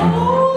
Oh!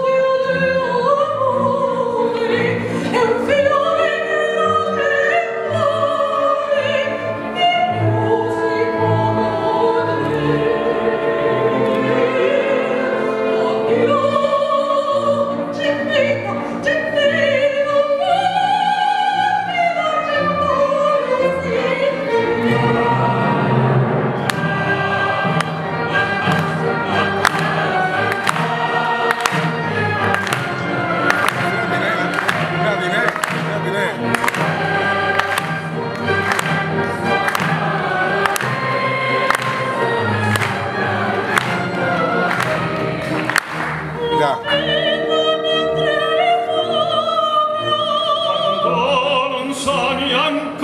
young